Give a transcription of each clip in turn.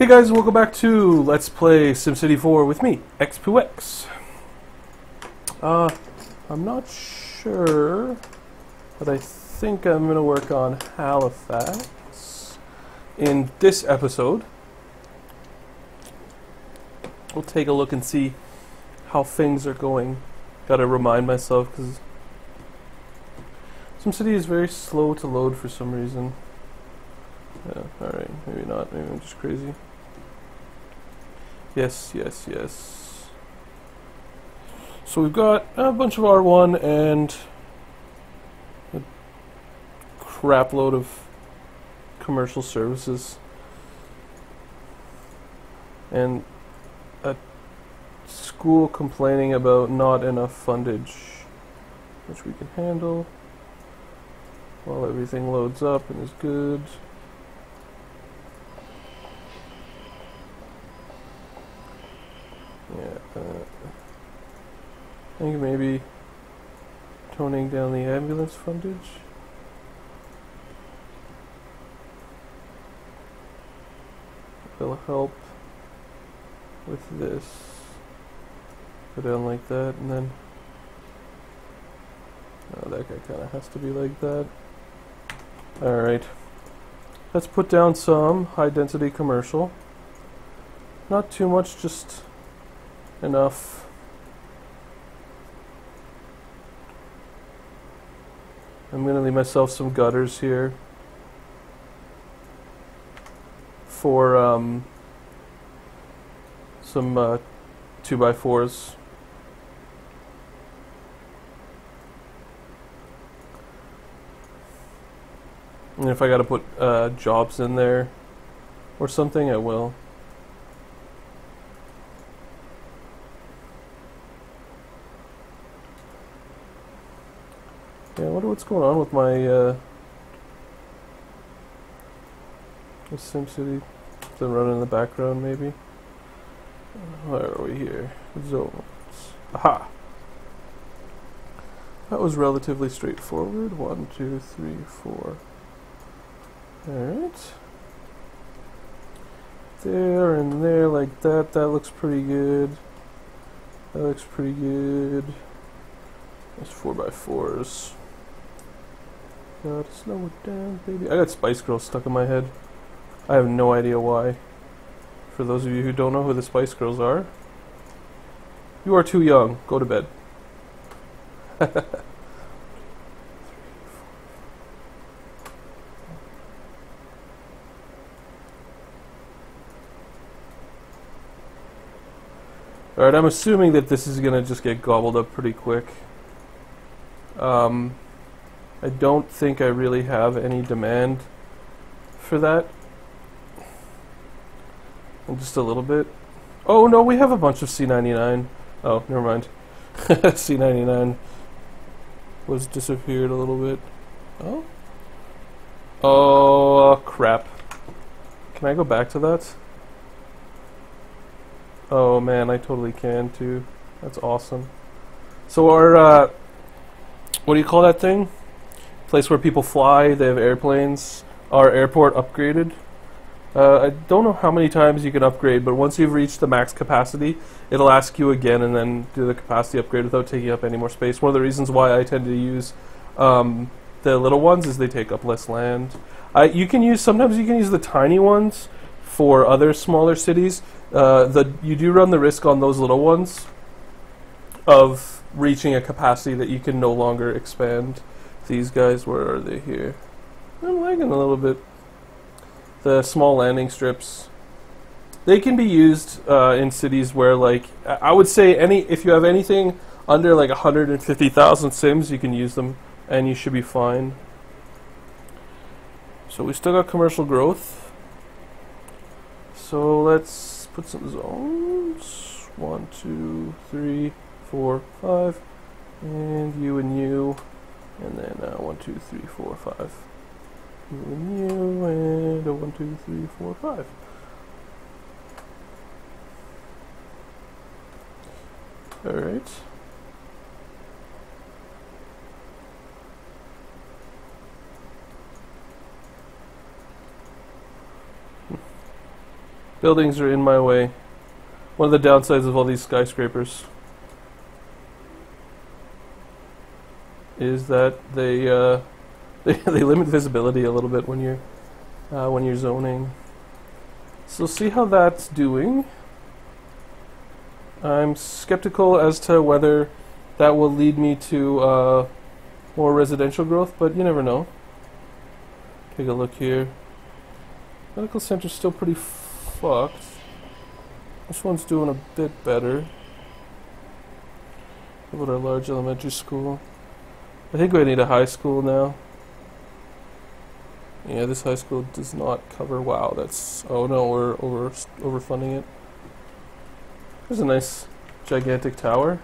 Hey guys, welcome back to Let's Play SimCity 4 with me, xpoohx. Uh, I'm not sure, but I think I'm going to work on Halifax in this episode. We'll take a look and see how things are going. Gotta remind myself, because SimCity is very slow to load for some reason. Yeah, alright, maybe not, maybe I'm just crazy. Yes, yes, yes. So we've got a bunch of R1 and a crap load of commercial services. And a school complaining about not enough fundage, which we can handle while everything loads up and is good. Yeah, uh, I think maybe toning down the ambulance fundage. Will help with this. Go down like that, and then. Oh, that guy kind of has to be like that. Alright. Let's put down some high density commercial. Not too much, just enough. I'm going to leave myself some gutters here for um, some uh, 2x4s. And if I got to put uh, jobs in there or something, I will. Yeah, I wonder what's going on with my uh, SimCity. Been running in the background, maybe. Where are we here? Zones. Aha! That was relatively straightforward. One, two, three, four. Alright. There and there like that. That looks pretty good. That looks pretty good. That's 4x4s. Gotta slow it down, baby. I got Spice Girls stuck in my head. I have no idea why. For those of you who don't know who the Spice Girls are, you are too young. Go to bed. Alright, I'm assuming that this is going to just get gobbled up pretty quick. Um, I don't think I really have any demand for that. And just a little bit. Oh no, we have a bunch of C99. Oh, never mind. C99 was disappeared a little bit. Oh? Oh, crap. Can I go back to that? Oh man, I totally can too. That's awesome. So our, uh, what do you call that thing? Place where people fly, they have airplanes. Our airport upgraded. Uh, I don't know how many times you can upgrade, but once you've reached the max capacity, it'll ask you again and then do the capacity upgrade without taking up any more space. One of the reasons why I tend to use um, the little ones is they take up less land. I, you can use sometimes you can use the tiny ones for other smaller cities. Uh, the you do run the risk on those little ones of reaching a capacity that you can no longer expand. These guys, where are they here? I'm lagging a little bit the small landing strips. They can be used uh, in cities where, like, I would say any if you have anything under like 150,000 sims, you can use them, and you should be fine. So we still got commercial growth. So let's put some zones. One, two, three, four, five, and you and you, and then uh, one, two, three, four, five you and you, and a one, two, three, four, five. Alright. Buildings are in my way. One of the downsides of all these skyscrapers is that they uh, they, they limit visibility a little bit when you're uh, when you're zoning. So see how that's doing. I'm skeptical as to whether that will lead me to uh, more residential growth, but you never know. Take a look here. Medical center's still pretty fucked. This one's doing a bit better. What about our large elementary school? I think we need a high school now. Yeah, this high school does not cover. Wow, that's. Oh no, we're over overfunding it. There's a nice, gigantic tower.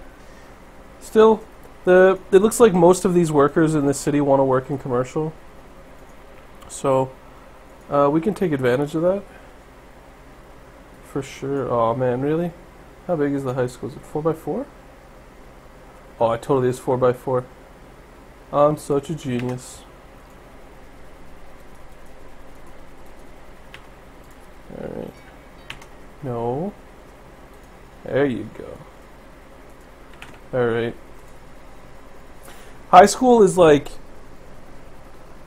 Still, the it looks like most of these workers in this city want to work in commercial. So, uh, we can take advantage of that. For sure. Oh man, really? How big is the high school? Is it four by four? Oh, it totally is four by four. I'm such a genius. Alright. No. There you go. Alright. High school is like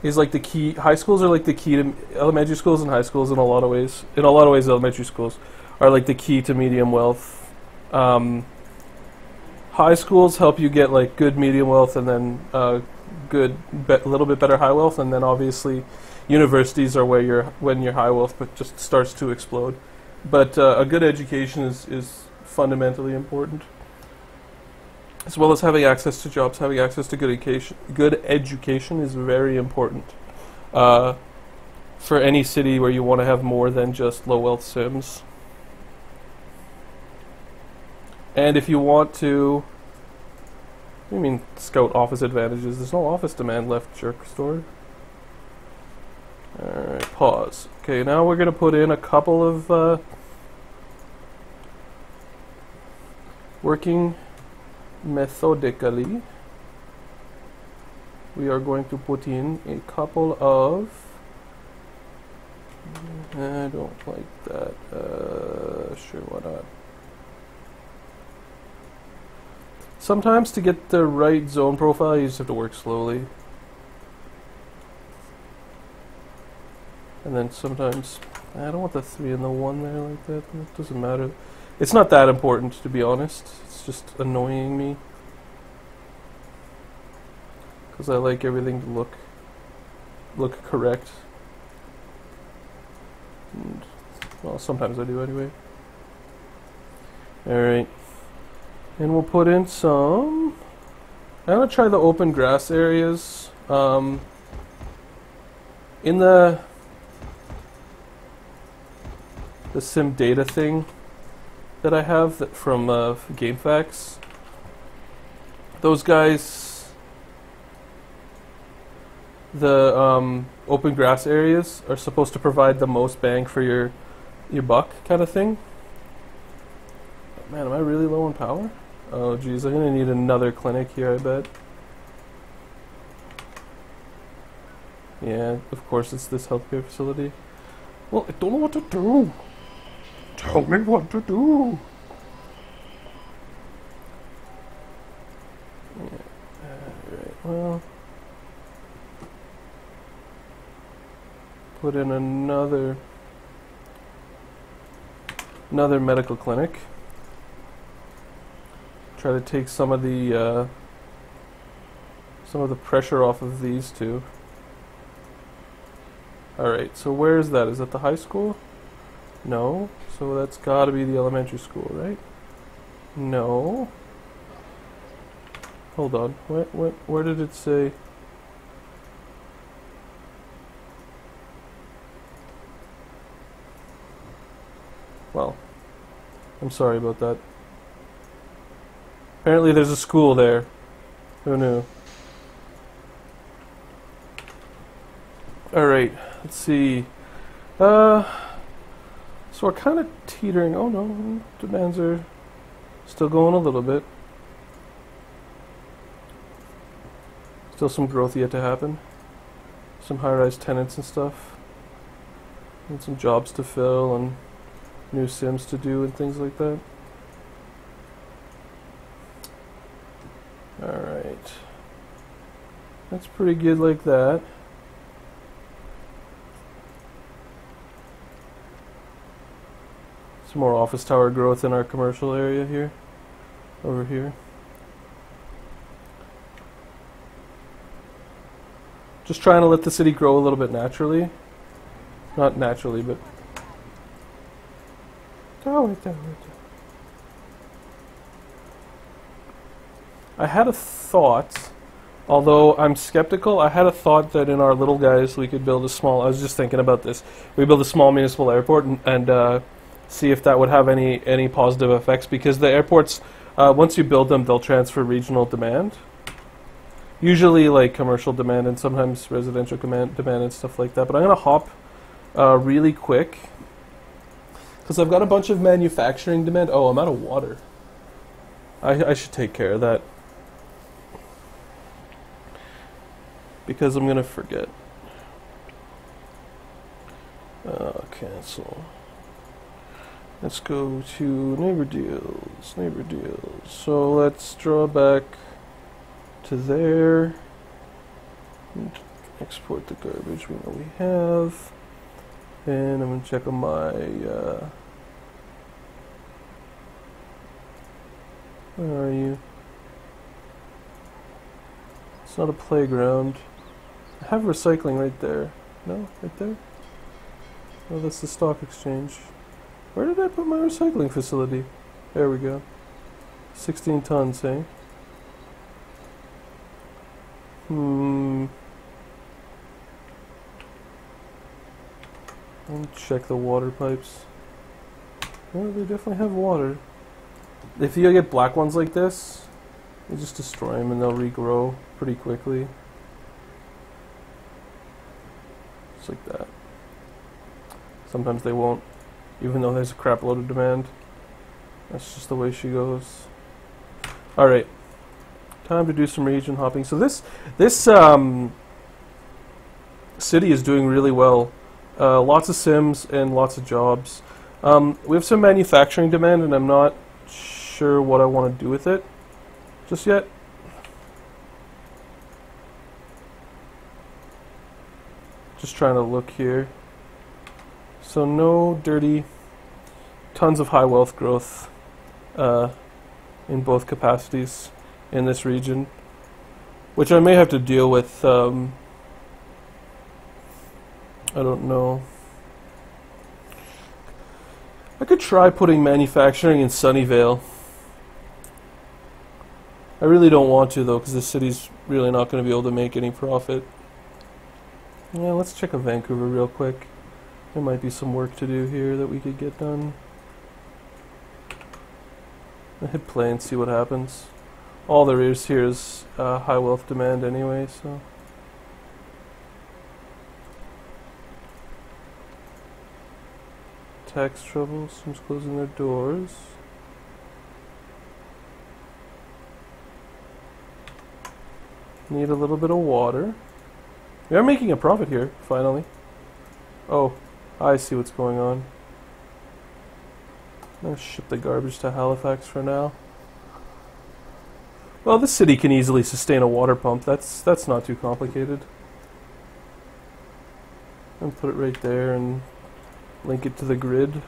is like the key high schools are like the key to elementary schools and high schools in a lot of ways. In a lot of ways elementary schools are like the key to medium wealth. Um, high schools help you get like good medium wealth and then uh, good, a little bit better high wealth, and then obviously universities are where your when your high wealth but just starts to explode. But uh, a good education is is fundamentally important, as well as having access to jobs. Having access to good education, good education is very important. Uh, for any city where you want to have more than just low wealth sims. And if you want to, I mean, scout office advantages. There's no office demand left, jerk store. Alright, pause. Okay, now we're going to put in a couple of uh, working methodically. We are going to put in a couple of I don't like that. Uh, sure, why not? Sometimes to get the right zone profile, you just have to work slowly. And then sometimes, I don't want the 3 and the 1 there like that. It doesn't matter. It's not that important, to be honest. It's just annoying me. Because I like everything to look look correct. And, well, sometimes I do anyway. Alright. And we'll put in some... I'm going to try the open grass areas. Um, in the the sim data thing that I have that from uh, GameFAQs, those guys, the um, open grass areas are supposed to provide the most bang for your your buck kind of thing. Man, am I really low on power? Oh geez, I'm gonna need another clinic here, I bet. Yeah, of course it's this healthcare facility. Well, I don't know what to do. Tell me what to do. Well. Put in another another medical clinic try to take some of the uh, some of the pressure off of these two. Alright, so where is that? Is that the high school? No. So that's got to be the elementary school, right? No. Hold on. What, what, where did it say? Well, I'm sorry about that. Apparently there's a school there. Who knew? Alright, let's see. Uh, so we're kind of teetering. Oh no, demands are still going a little bit. Still some growth yet to happen. Some high-rise tenants and stuff. And some jobs to fill and new sims to do and things like that. Alright. That's pretty good like that. Some more office tower growth in our commercial area here. Over here. Just trying to let the city grow a little bit naturally. Not naturally, but... Tower, tower. I had a thought, although I'm skeptical, I had a thought that in our little guys we could build a small, I was just thinking about this, we build a small municipal airport and, and uh, see if that would have any, any positive effects, because the airports, uh, once you build them, they'll transfer regional demand usually like commercial demand and sometimes residential demand, demand and stuff like that. But I'm gonna hop uh, really quick because I've got a bunch of manufacturing demand. Oh, I'm out of water. I, I should take care of that because I'm gonna forget. Uh, cancel. Let's go to neighbor deals, neighbor deals. So let's draw back to there. Export the garbage we know we have. And I'm going to check on my... Uh, where are you? It's not a playground. I have recycling right there. No? Right there? Oh, that's the stock exchange. Where did I put my recycling facility? There we go. 16 tons, eh? Hmm. And check the water pipes. Oh, they definitely have water. If you get black ones like this, you just destroy them and they'll regrow pretty quickly. Just like that. Sometimes they won't, even though there's a crap load of demand. That's just the way she goes. Alright. Time to do some region hopping. So this this um, city is doing really well. Uh, lots of sims and lots of jobs. Um, we have some manufacturing demand, and I'm not sure what I want to do with it just yet. Just trying to look here. So no dirty, tons of high wealth growth uh, in both capacities in this region, which I may have to deal with. Um, I don't know. I could try putting manufacturing in Sunnyvale. I really don't want to though, because the city's really not going to be able to make any profit. Yeah, let's check a Vancouver real quick. There might be some work to do here that we could get done. I hit play and see what happens all there is here is uh, high wealth demand anyway, so. Tax troubles, who's closing their doors. Need a little bit of water. We are making a profit here, finally. Oh, I see what's going on. I'll ship the garbage to Halifax for now. Well, this city can easily sustain a water pump. That's that's not too complicated. And put it right there and link it to the grid.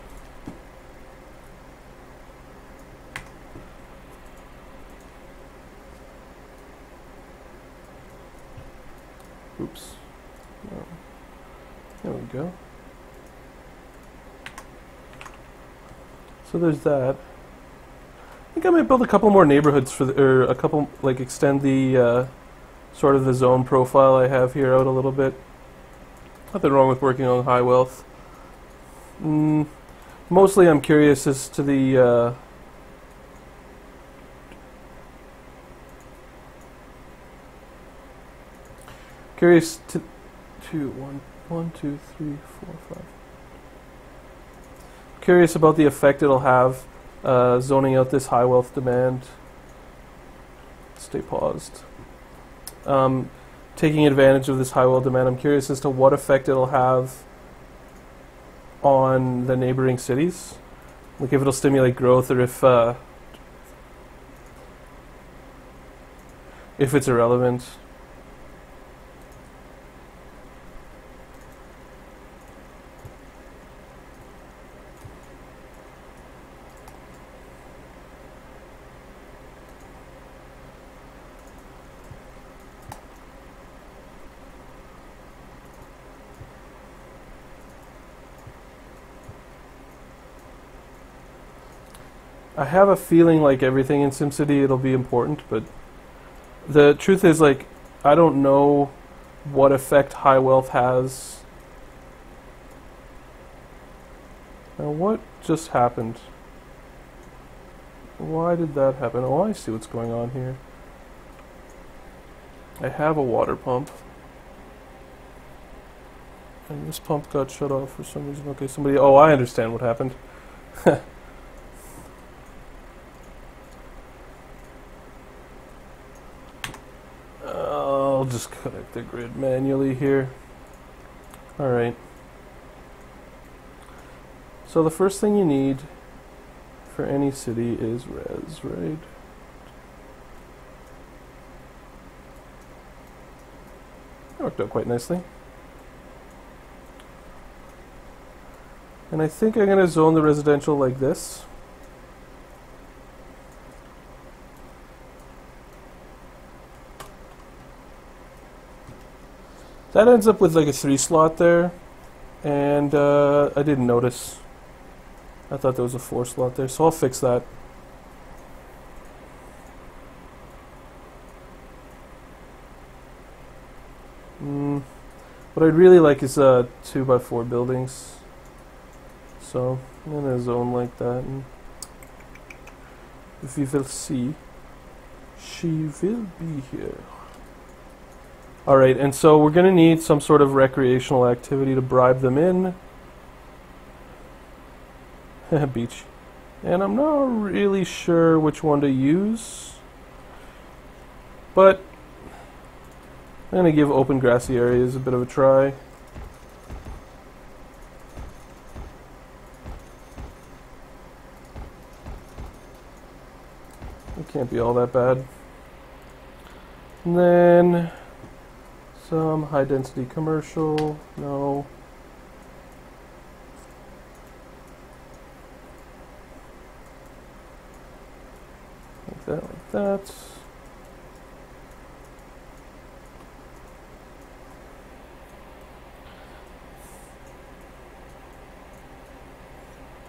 Oops. No. There we go. So there's that. I think I might build a couple more neighborhoods for the, or a couple like extend the uh, sort of the zone profile I have here out a little bit. Nothing wrong with working on high wealth. Mm, mostly, I'm curious as to the. Uh, curious to two one one two three four five. Curious about the effect it'll have uh, zoning out this high wealth demand. Stay paused. Um, taking advantage of this high wealth demand, I'm curious as to what effect it'll have on the neighboring cities. Like if it'll stimulate growth or if uh, if it's irrelevant. I have a feeling like everything in SimCity it'll be important, but the truth is like I don't know what effect high wealth has. Now what just happened? Why did that happen? Oh, I see what's going on here. I have a water pump. And this pump got shut off for some reason. Okay, somebody... Oh, I understand what happened. I'll just connect the grid manually here. Alright. So the first thing you need for any city is res, right? Worked out quite nicely. And I think I'm going to zone the residential like this. That ends up with like a three slot there, and uh, I didn't notice. I thought there was a four slot there, so I'll fix that. Mm, what I'd really like is uh, two by four buildings. So in a zone like that, and we will see. She will be here. Alright, and so we're going to need some sort of recreational activity to bribe them in. Beach. And I'm not really sure which one to use. But I'm going to give open grassy areas a bit of a try. It can't be all that bad. And then some high density commercial, no. Like that, like that.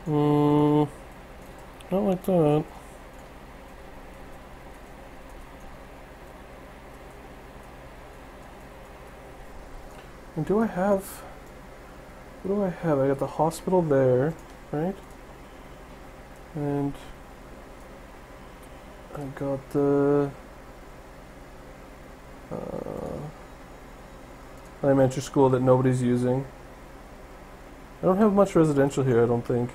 Hmm, not like that. And do I have... What do I have? I got the hospital there, right? And... I got the... Uh, elementary school that nobody's using. I don't have much residential here, I don't think.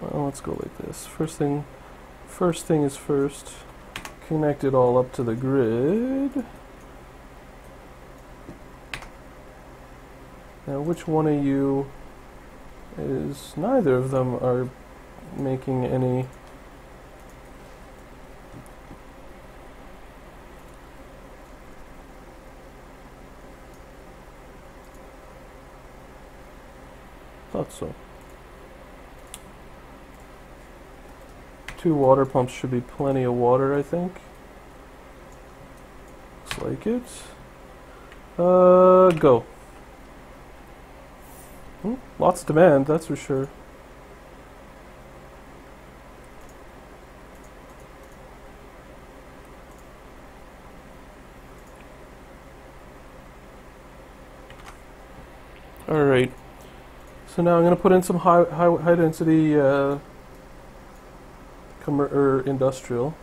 Well, let's go like this. First thing, first thing is first. Connect it all up to the grid. Now, which one of you is... Neither of them are making any... Thought so. Two water pumps should be plenty of water, I think. Looks like it. Uh, go. Hmm, lots of demand, that's for sure. Alright. So now I'm going to put in some high, high, high density uh, or industrial.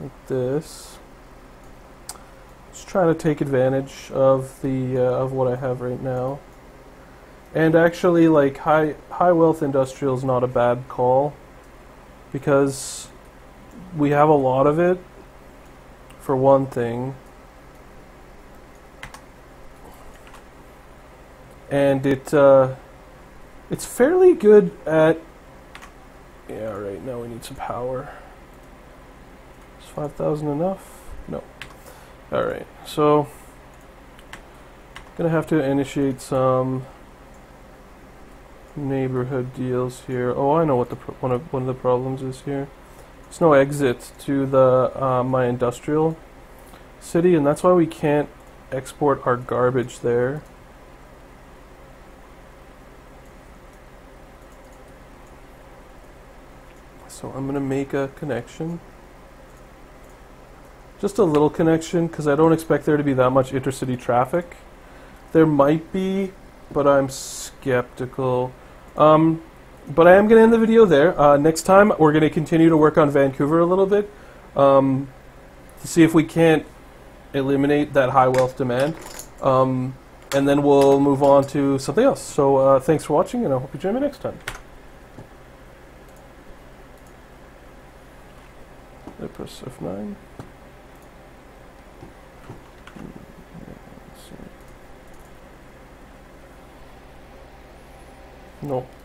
Like this trying to take advantage of the uh, of what I have right now. And actually, like high high wealth industrial is not a bad call because we have a lot of it. For one thing, and it uh, It's fairly good at. Yeah, right. Now we need some power. Is 5,000 enough? Alright, so. I'm Gonna have to initiate some neighborhood deals here. Oh, I know what the one of one of the problems is here. There's no exit to the uh, my industrial city, and that's why we can't export our garbage there. So I'm gonna make a connection. Just a little connection, because I don't expect there to be that much intercity traffic. There might be, but I'm skeptical. Um, but I am going to end the video there. Uh, next time, we're going to continue to work on Vancouver a little bit um, to see if we can't eliminate that high wealth demand. Um, and then we'll move on to something else. So uh, thanks for watching, and I hope you join me next time. I press F9. No.